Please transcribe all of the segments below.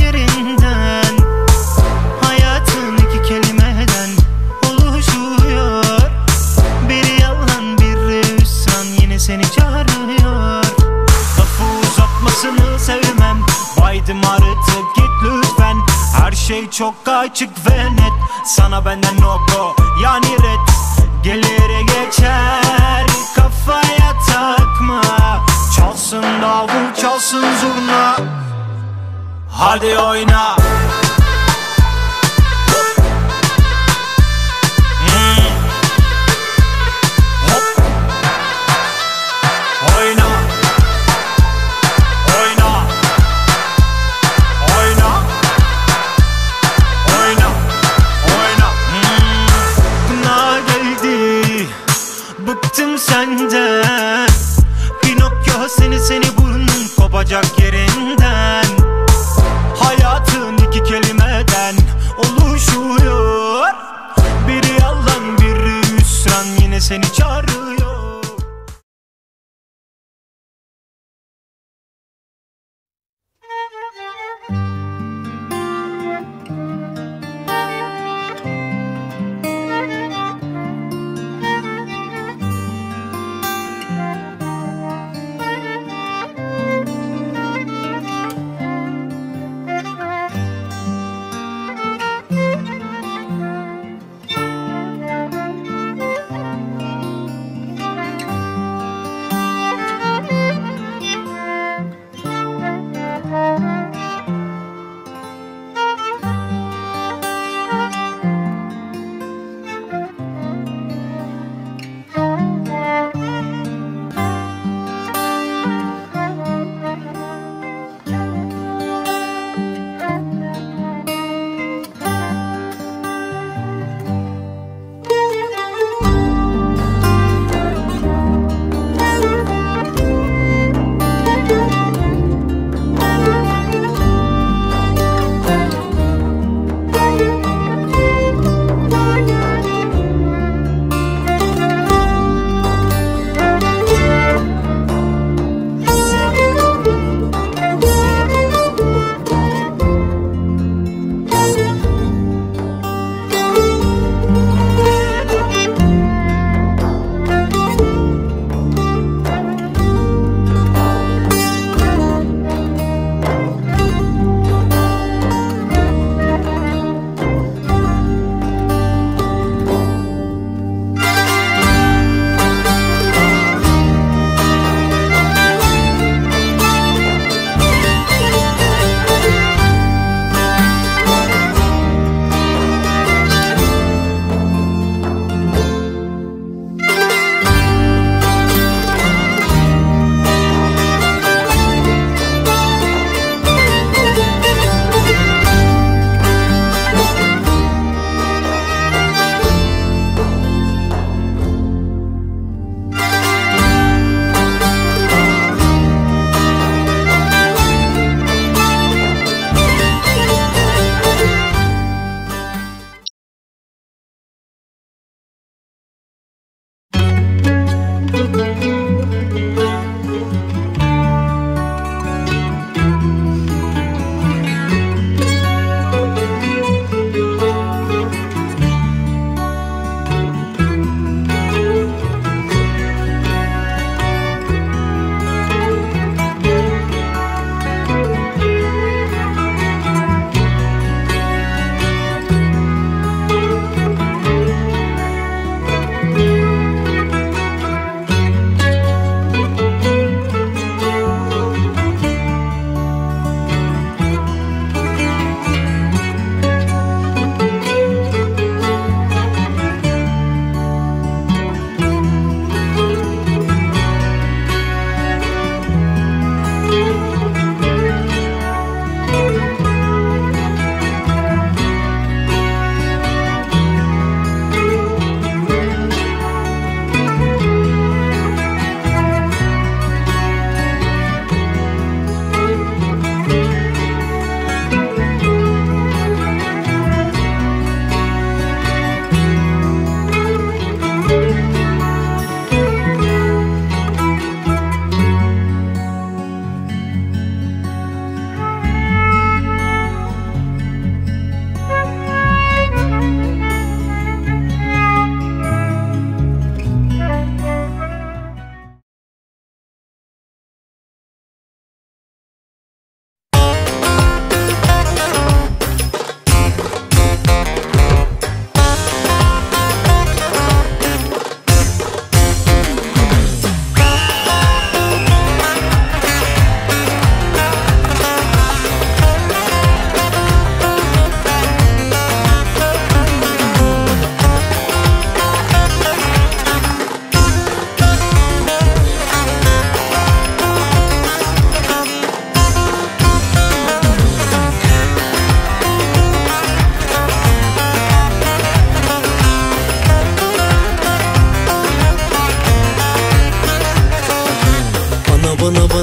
yerinden Hayatın iki kelimeden oluşuyor. Biri yalan biri hüsran yine seni çağırıyor. Lafı uzatmasını sevmem Baydım artık git lütfen. Her şey çok açık ve net Sana benden no go yani red. Gelir geçer kafaya takma. Çalsın davul çalsın zurna Hadi oyna. Hmm. Oyna. Oyna. Oyna. Oyna. Oyna. Hmm. Geldi. Bıktım senden. Pinokyo seni seni burnun kopacak yerinden iki kelimeden oluşuyor. Biri yalan biri hüsran. Yine seni çağır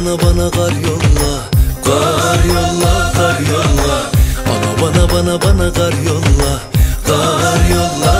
bana bana kar yolla Kar yolla kar yolla. Ana bana bana bana kar yolla Kar yolla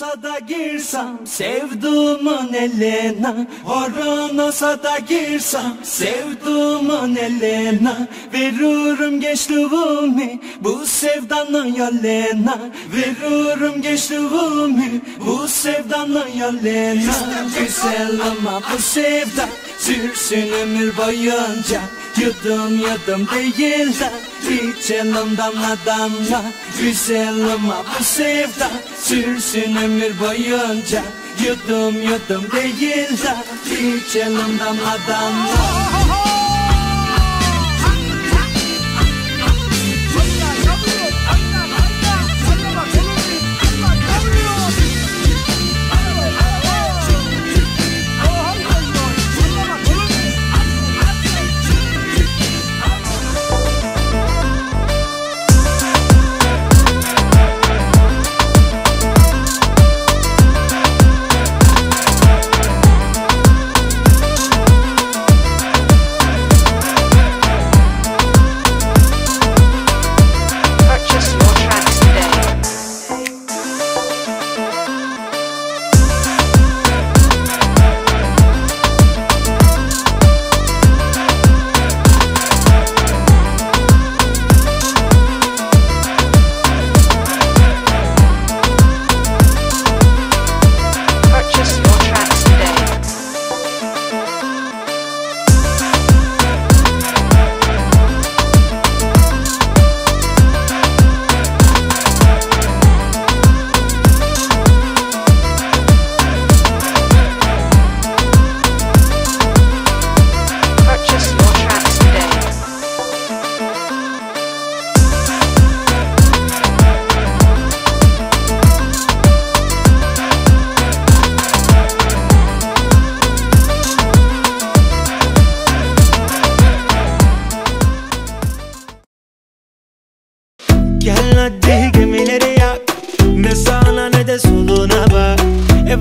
Horonosa da girsem sevduğumun eline Horonosa da girsem sevduğumun eline Veririm gençliğimi bu sevdanın yoluna. Veririm gençliğimi bu sevdanın yoluna. Güzel ama bu sevda sürsün ömür boyunca. Yudum yudum değil de içelim damla damla Güzel ama bu sevda sürsün ömür boyunca Yudum yudum değil de içelim damla damla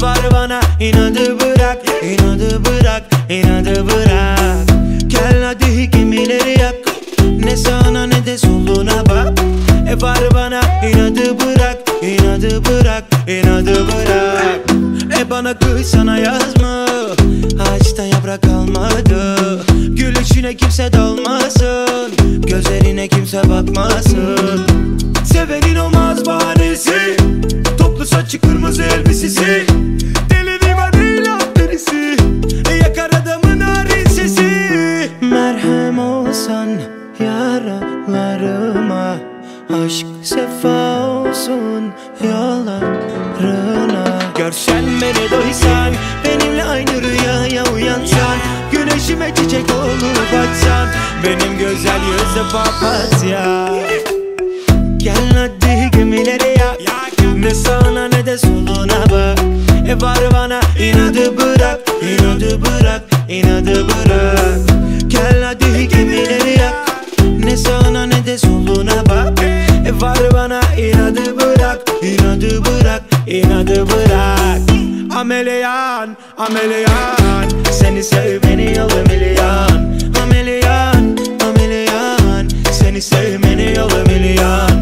var bana. İnadı bırak inadı bırak inadı bırak. Gel hadi gemileri yak. Ne sağına ne de soluna bak. E var bana inadı bırak inadı bırak inadı bırak. E bana kıy sana yazma. Ağaçta yaprak kalmadı. Gülüşüne kimse dalmasın. Gözlerine kimse bakmasın. Sevenin olmaz bahanesi saçı kırmızı elbisesi. Deli diva değil birisi Yakar adamın narin sesi. Merhem olsan yaralarıma Aşk sefa olsun yollarına. Görsen beni doysan Benimle aynı rüyaya uyansan Güneşime çiçek olup açsan Benim güzel yüzü papatya. Gel hadi Ne sağına ne de soluna bak. E var bana inadı bırak inadı bırak inadı bırak. Gel hadi gemileri yak. Ne sağına ne de soluna bak. E var bana inadı bırak inadı bırak inadı bırak. Ameleyan ameleyan Seni sevmeni yolu milyon Ameleyan ameleyan Seni sevmeni yolu milyon